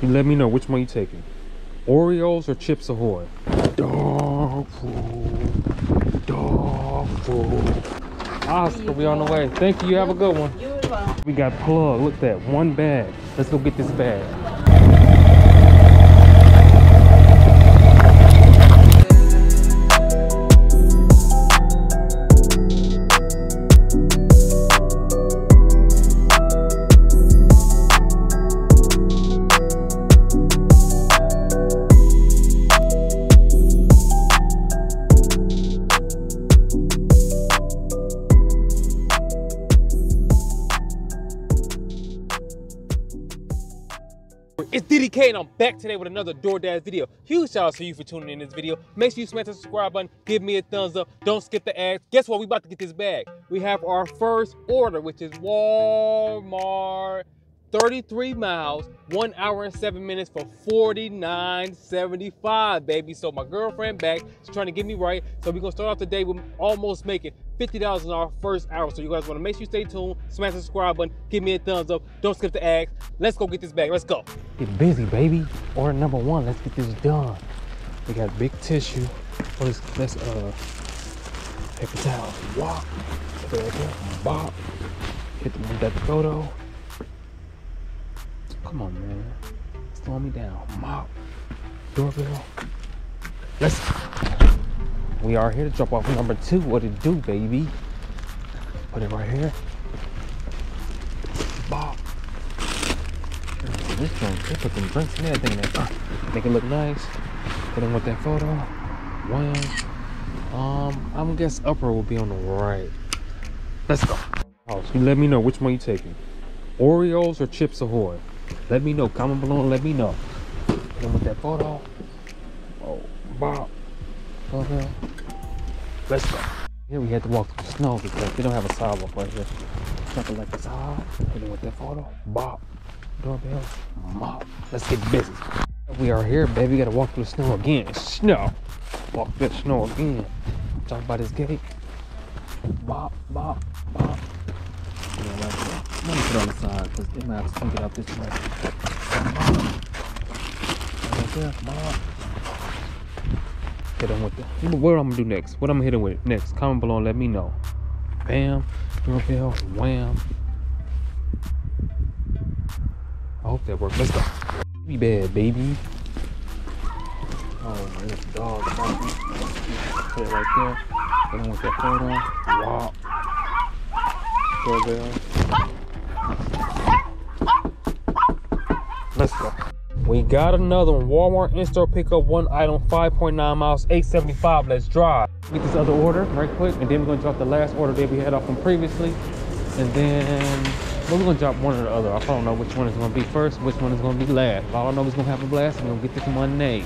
You let me know which one you taking. Oreos or Chips Ahoy? Dog food. Dog food. Oscar, we on the way. Thank you. You have a good one. You as well. We got plug. Look at that. One bag. Let's go get this bag. And I'm back today with another DoorDash video. Huge shout out to you for tuning in this video. Make sure you smash the subscribe button, give me a thumbs up, don't skip the ads. Guess what? We about to get this bag. We have our first order, which is Walmart 33 miles, one hour and seven minutes for 49.75, baby. So my girlfriend back, she's trying to get me right. So we're gonna start off the day with almost making $50 in our first hour. So you guys wanna make sure you stay tuned, smash the subscribe button, give me a thumbs up, don't skip the ads. Let's go get this bag, let's go. Get busy, baby. Order number one, let's get this done. We got big tissue. What is, let's, uh, paper towel. Walk. Bop. Hit the that photo. Come on, man. Slow me down. Mop. Doorbell. Let's. We are here to drop off number two. What it do, baby? Put it right here. Bop. This joint, they put some drinks and everything in. Make it look nice. Put in with that photo. Wham. Um, I'm guess upper will be on the right. Let's go. So you let me know which one you taking. Oreos or Chips Ahoy? Let me know. Comment below and let me know. And with that photo. Oh, Bob. Okay. Let's go. Here we had to walk through the snow because they don't have a sidewalk right here. Something like this. Ah, and then with that photo. Bob. Doorbell. Mop. Let's get busy. We are here, baby. We gotta walk through the snow again. Snow. Walk through the snow again. Talk about this gate. Bop, bop, bop. Yeah, like that. Let me put it on the side because they might have to swing it out this way. Right there. Hit him with the. What I'm gonna do next? What I'm gonna hit him with next? Comment below and let me know. Bam, doorbell, oh, wham. I hope that worked. Let's go. Be bad, baby. Oh, this dog. barking. Put it right there. Hit him with that photo. Wow. Doorbell. Let's go. We got another one. Walmart in-store pickup, one item, 5.9 miles, 875. Let's drive. Get this other order right quick, and then we're gonna drop the last order that we had off from previously. And then we're gonna drop one or the other. I don't know which one is gonna be first, which one is gonna be last. All I know is gonna have a blast, and we're gonna get this Monday.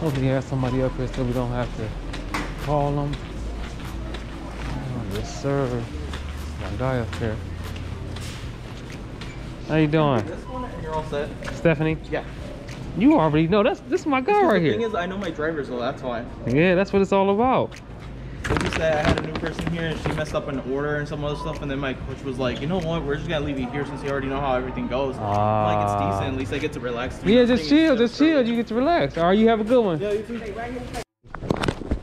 Hopefully we have somebody up here so we don't have to call them. Oh, yes, sir. My guy up here. How you doing? This one and you're all set. Stephanie? Yeah. You already know that's this is my guy right here. the thing is I know my drivers, so that's why. Yeah, that's what it's all about. It's just that I had a new person here and she messed up an order and some other stuff, and then my coach was like, you know what, we're just gonna leave you here since you already know how everything goes. I'm like it's decent, at least I get to relax. Yeah, just chill, just chill. You get to relax. All right, you have a good one. Yeah, you too.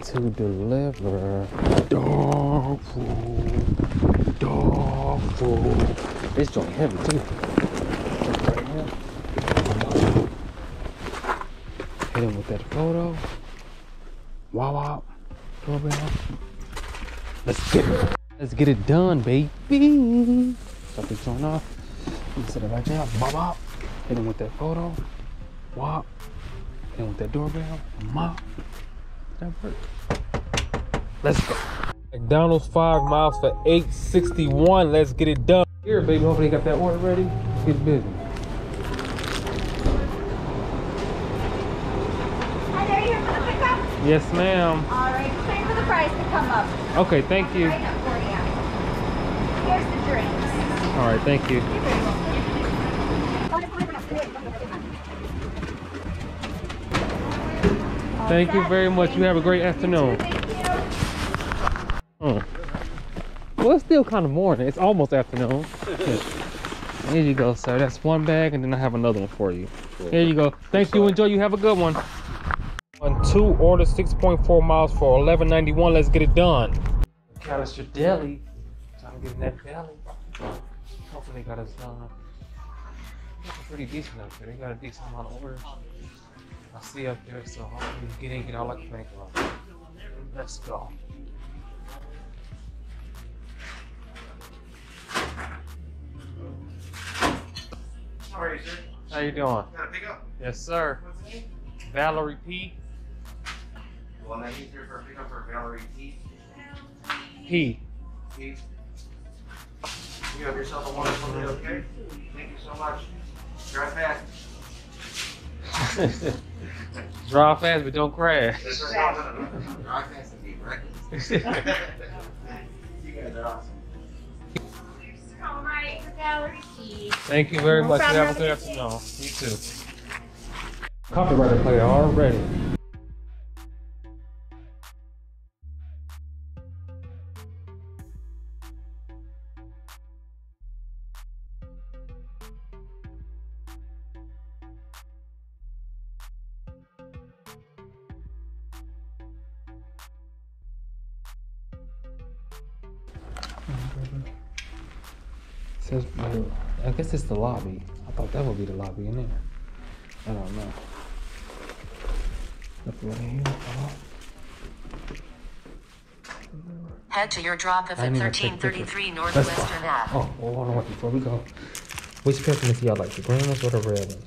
To deliver dog food, dog food. This joint heavy too. Hit him with that photo. Wow, wow. Doorbell. Let's get it. Let's get it done, baby. This joint off. Set it right there. Bop, bop. Hit him with that photo. Wop. Hit him with that doorbell. Mop. That work. Let's go. McDonald's five miles for 861. Let's get it done. Here, baby. Hopefully you got that order ready. Let's get busy. Hi there, you here for the pickup? Yes, ma'am. All right, just wait for the price to come up. Okay, thank you. Right up for you. Here's the drinks. All right, thank you. You're very welcome. Thank you very much. You have a great afternoon. Thank you. Oh. Well, it's still kind of morning. It's almost afternoon. Here you go, sir. That's one bag, and then I have another one for you. Here you go. Thank you. Enjoy. You have a good one. On two, order 6.4 miles for 11.91. Let's get it done. Callister Deli. Trying to get in that deli. Hopefully, they got us uh, pretty decent up there. They got a decent amount of orders. I see up there, so hopefully we get in, get all I can think of. Let's go. How are you, sir? How you doing? Got a pickup? Yes, sir. What's the name? Valerie P. Well, I need here for pickup for Valerie P. P. P. You have yourself a wonderful day, okay? Thank you so much. Drive fast. Drive fast, but don't crash. Drive fast and be reckless. you guys are awesome. All right, for gallery key. Thank you very No much. You have a good afternoon. You too. Copyrighted player already. Be in there. I don't know. Nothing right here. Oh. Head to your drop off I at need to take 1333 pictures. Let's go. Northwestern Ave. Oh, well, hold on, wait, before we go. Which peppermint do y'all like, the green ones or the red ones?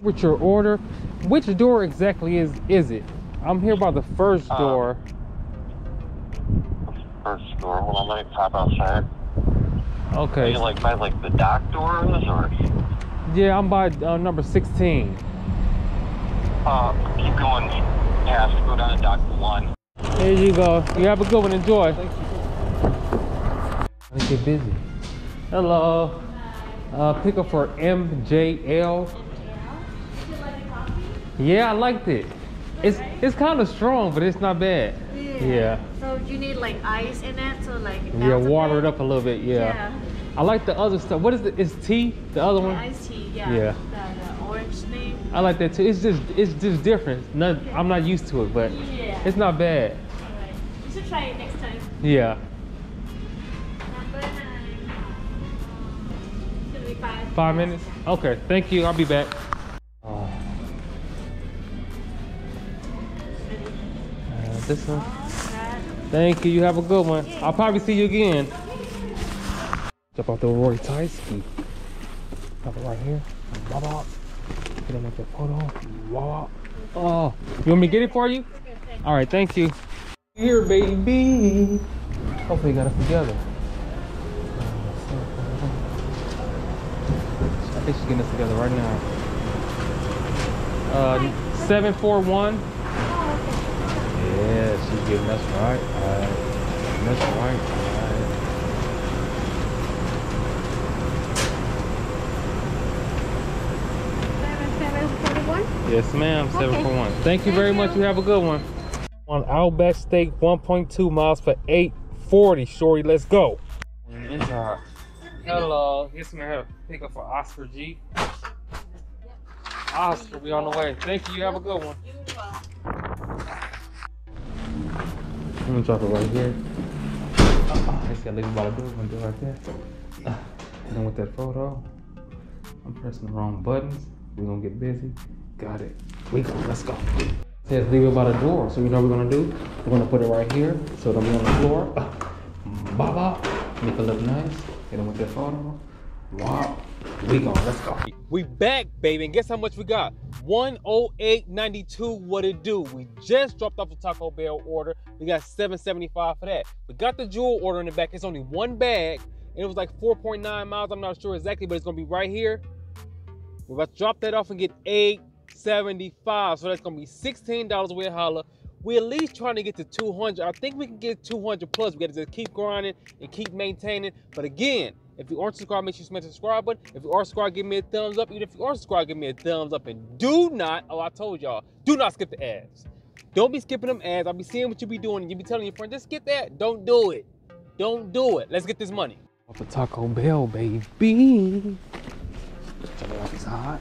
With your order, which door exactly is is it? I'm here by the first Uh, door. first door. Hold on, let me pop outside. Are Okay. you like by like the dock doors or? Yeah, I'm by uh, number 16. Uh, keep going past. Go down to dock one. There you go. You have a good one. Enjoy. Let's get busy. Hello. Uh, pick up for MJL. Yeah, I liked it. It's it's kind of strong, but it's not bad. Yeah. So you need like ice in it to like. Yeah, water it up a little bit. Yeah. I like the other stuff. What is it? Is tea the other The one? iced tea, yeah. Yeah. The, the orange thing. I like that too. It's just it's just different. Not, I'm not used to it, but Yeah. it's not bad. Alright. You should try it next time. Yeah. Number nine. Five. Five minutes? Okay, thank you. I'll be back. Uh, this one. Thank you. You have a good one. I'll probably see you again. Jump off the Roy Tyski. Pop it right here. Wop, wop. Get him with the photo. Wop. Oh, you want me to get it for you? All right, thank you. Here, baby. Hopefully, you got it together. I think she's getting us together right now. Uh, 741. Yeah, she's getting us right. Getting us right. Yes, ma'am. 741. Thank you very much. You have a good one. On Outback Steak, 1.2 miles for 840. Shorty, let's go. Hello. Yes, ma'am. I have a pickup for Oscar G. Oscar, we on the way. Thank you. You have a good one. I'm gonna drop it right here. Uh, I just gotta leave it by the door. I'm gonna do it right there. Uh, and then with that photo, I'm pressing the wrong buttons. We're gonna get busy. Got it. We go. Let's go. Says leave it by the door. So you know what we're gonna do? We're gonna put it right here so it'll be on the floor. Uh, bop. Make it look nice. Hit him with that photo. Wow. We go. Let's go. We back, baby. And guess how much we got? 108.92. What it do? We just dropped off the Taco Bell order. We got 775 for that. We got the jewel order in the back. It's only one bag. And it was like 4.9 miles. I'm not sure exactly, but it's gonna be right here. We're about to drop that off and get 875. So that's gonna be $16 with holla. We're at least trying to get to 200. I think we can get 200 plus. We gotta just keep grinding and keep maintaining. But again, if you aren't subscribed, make sure you smash the subscribe button. If you are subscribed, give me a thumbs up. Even if you aren't subscribed, give me a thumbs up. And do not, oh, I told y'all, do not skip the ads. Don't be skipping them ads. I'll be seeing what you be doing and you be telling your friend, just skip that. Don't do it. Don't do it. Let's get this money. Off the Taco Bell, baby. Check it out, it's hot.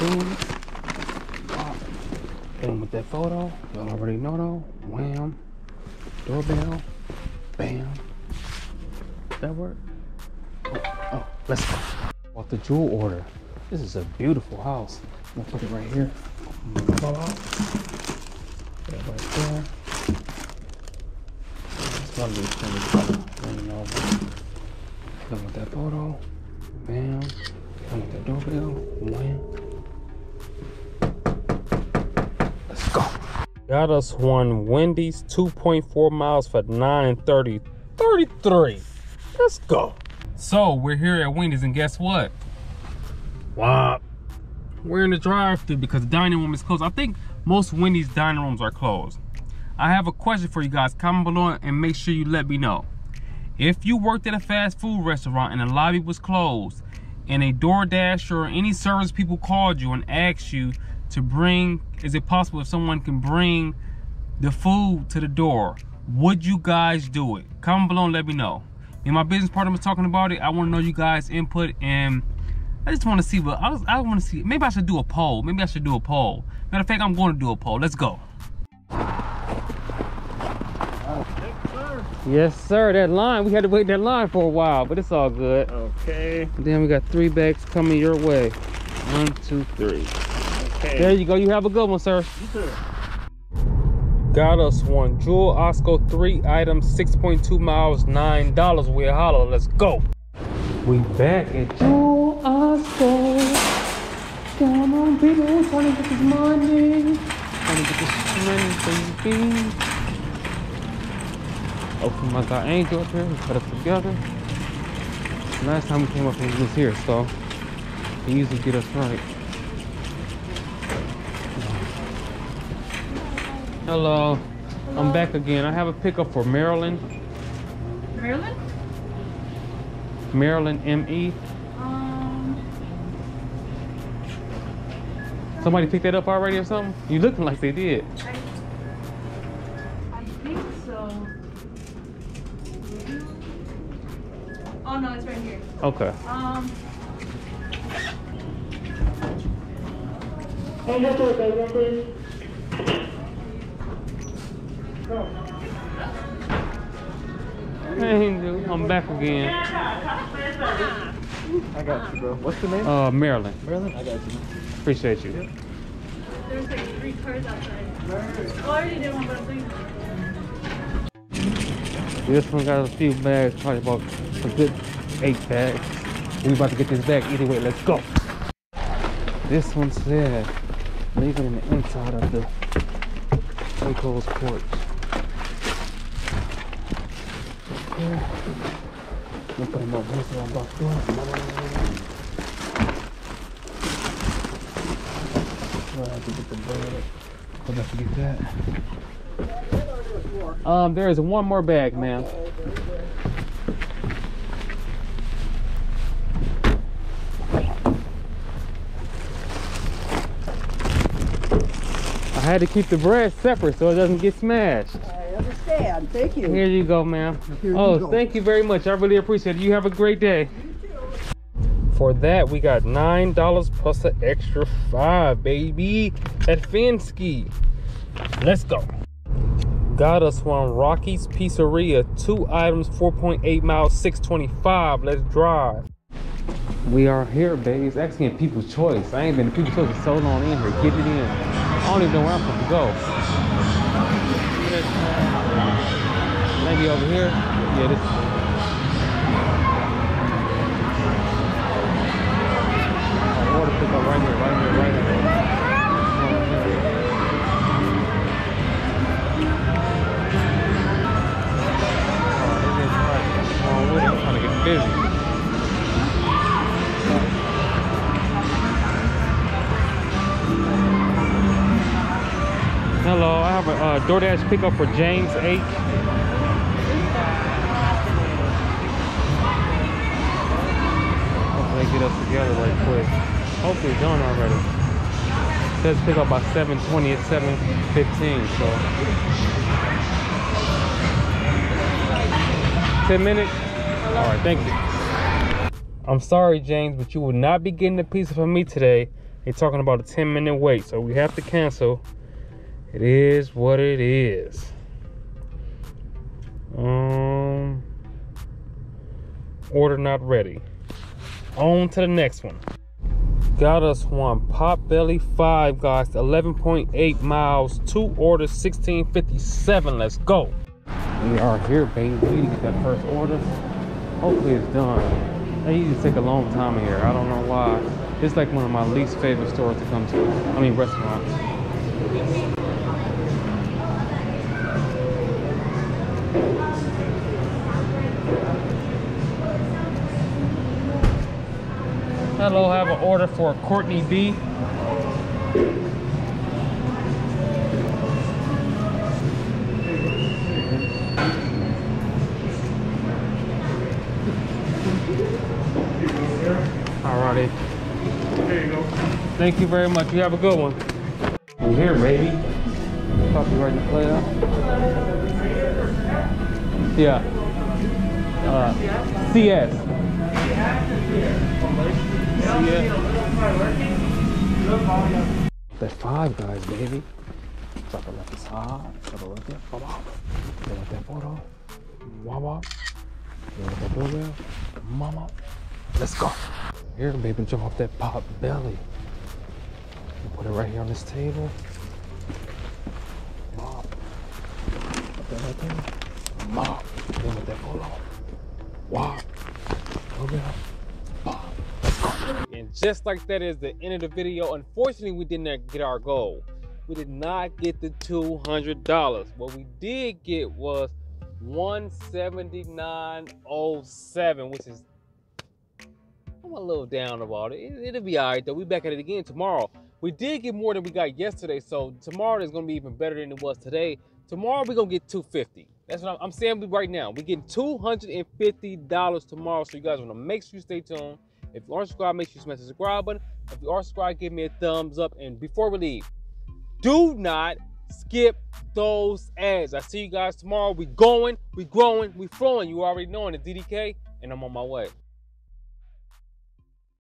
Boom. Hit him with that photo. Y'all already know though. Wham. Doorbell. Bam. That work? Oh, oh, let's go. Off the jewel order. This is a beautiful house. I'm gonna put it right here. Fall out. Put it right there. It's the same color. Running over. Done with that photo. Bam. Done with that doorbell. Wham. Got us one Wendy's 2.4 miles for 930. 33. Let's go. So we're here at Wendy's and guess what? Wow. We're in the drive-thru because the dining room is closed. I think most Wendy's dining rooms are closed. I have a question for you guys. Comment below and make sure you let me know. If you worked at a fast food restaurant and the lobby was closed and a DoorDash or any service people called you and asked you to bring, is it possible if someone can bring the food to the door? Would you guys do it? Comment below and let me know. And my business partner was talking about it. I want to know you guys' input and I just want to see what I, was, I want to see. Maybe I should do a poll. Maybe I should do a poll. Matter of fact, I'm going to do a poll. Let's go. Yes, sir. That line, we had to wait that line for a while, but it's all good. Okay. Then we got three bags coming your way. One, two, three. Okay. There you go. You have a good one, sir. You too. Got us one Jewel Osco 3 items, 6.2 miles, $9. We're holla. Let's go. We back at Jewel Osco. Come on, people. Trying to get this money. Trying to get this money, baby. Open my God Angel up here. We put us together. Last time we came up here, he was here, so he usually get us right. Hello. I'm back again. I have a pickup for Maryland. Maryland? Maryland ME. Um, Somebody picked that up already or something? You looking like they did. I, I think so. Oh no, it's right here. Okay. Um, Hey, dude, I'm back again. I got you, bro. What's the name? Uh, Maryland. Maryland? I got you. Appreciate you. there's like three cars outside. Oh, I already did one, but I'm This one got a few bags, probably about a good eight bags. We about to get this bag either way. Let's go. This one said, leave it in the inside of the enclosed porch. That. Um, there is one more bag, ma'am. I had to keep the bread separate so it doesn't get smashed. Thank you. Here you go, ma'am. Here you Oh, go. thank you very much. I really appreciate it. You have a great day. For that, we got nine dollars plus an extra five, baby, at Finsky. Let's go. Got us one Rocky's Pizzeria, two items, 4.8 miles, 625. Let's drive. We are here, baby. It's actually in People's Choice. I ain't been to People's Choice for so long in here. Get it in. I don't even know where I'm supposed to go. Over here. Yeah, this. Oh, pickup right here, right here, right here. Oh. Oh, busy. Hello, I have a uh, DoorDash pickup for James H. Hopefully done already. It says pick up by 7:20. It's 7:15. So 10 minutes? All right, thank you. I'm sorry, James, but you will not be getting a pizza from me today. They're talking about a 10 minute wait, so we have to cancel. It is what it is. Um, order not ready. On to the next one. Got us one Potbelly 5 guys, 11.8 miles, two orders, 1657. Let's go. We are here, baby. We need to get that first order. Hopefully it's done. They usually take a long time here. I don't know why. It's like one of my least favorite stores to come to. I mean restaurants. Hello, I have an order for Courtney B. Alrighty. There you go. Thank you very much. You have a good one. I'm here, baby. Copyright the player. Yeah. Uh, CS. The five guys, baby. Drop it left side. Drop it right there. Bop, bop. They want that photo. Wop. They want that doorbell. Mama. Let's go. Here, baby, jump off that pop belly. Put it right here on this table. Mop. Put that right there. Mop. Then with that photo. Doorbell. And just like that is the end of the video. Unfortunately, we did not get our goal. We did not get the $200. What we did get was 179.07, which is I'm a little down about it. it. will be all right though. We back at it again tomorrow. We did get more than we got yesterday, so tomorrow is gonna be even better than it was today. Tomorrow we're gonna get 250. That's what I'm, I'm saying right now. We're getting $250 tomorrow, so you guys wanna make sure you stay tuned. If you aren't subscribed, make sure you smash the subscribe button. If you are subscribed, give me a thumbs up. And before we leave, do not skip those ads. I see you guys tomorrow. We going, we growing, we flowing. You already know in the DDK, and I'm on my way.